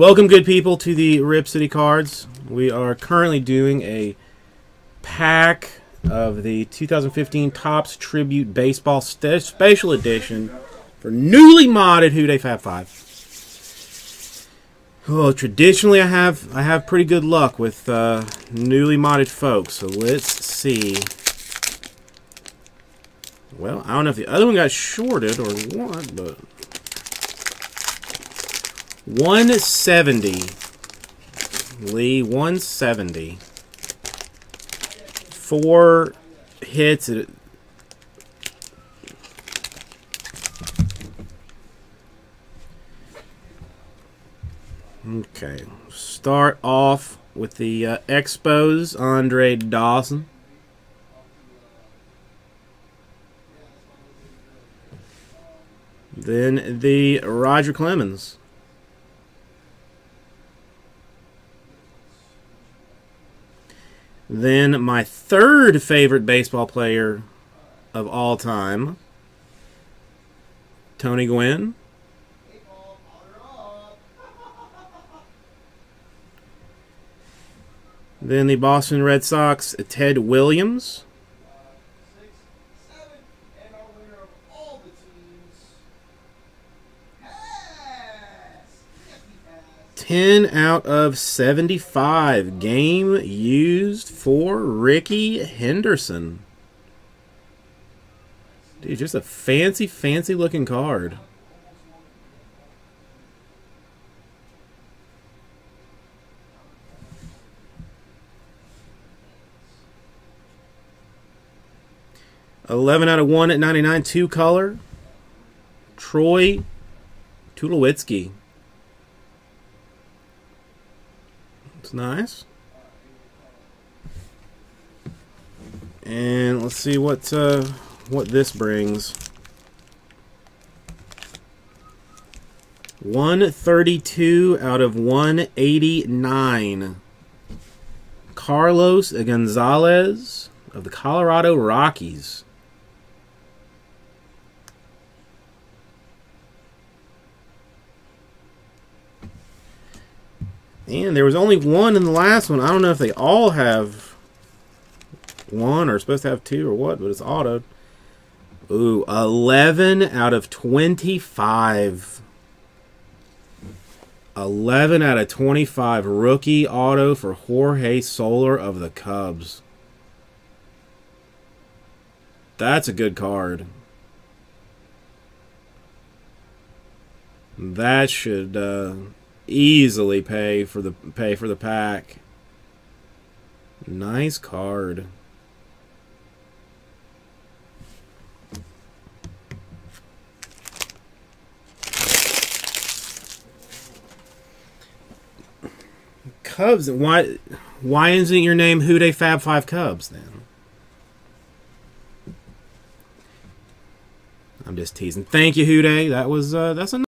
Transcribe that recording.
Welcome, good people, to the Rip City Cards. We are currently doing a pack of the 2015 Topps Tribute Baseball Special Edition for newly modded Who Dey Fab 5. Well, traditionally, I have I have pretty good luck with uh, newly modded folks. So let's see. Well, I don't know if the other one got shorted or what, but 170. Lee, 170. Four hits. Okay. Start off with the uh, Expos, Andre Dawson. Then the Roger Clemens. Then my third favorite baseball player of all time, Tony Gwynn. Then the Boston Red Sox, Ted Williams. Ten out of seventy-five. Game used for Rickey Henderson. Dude, just a fancy, fancy looking card. Eleven out of one at ninety-nine, two color. Troy Tulowitzki. Nice. And let's see what uh, what this brings. 132 out of 189. Carlos Gonzalez of the Colorado Rockies. And there was only one in the last one. I don't know if they all have one or supposed to have two or what, but it's autoed. Ooh, 11 out of 25. 11 out of 25 rookie auto for Jorge Soler of the Cubs. That's a good card. That should uh, easily pay for the pay for the pack. Nice card. Cubs. Why? Why isn't your name Who Dey Fab Five Cubs then? I'm just teasing. Thank you, Who Dey. That was uh, that's a.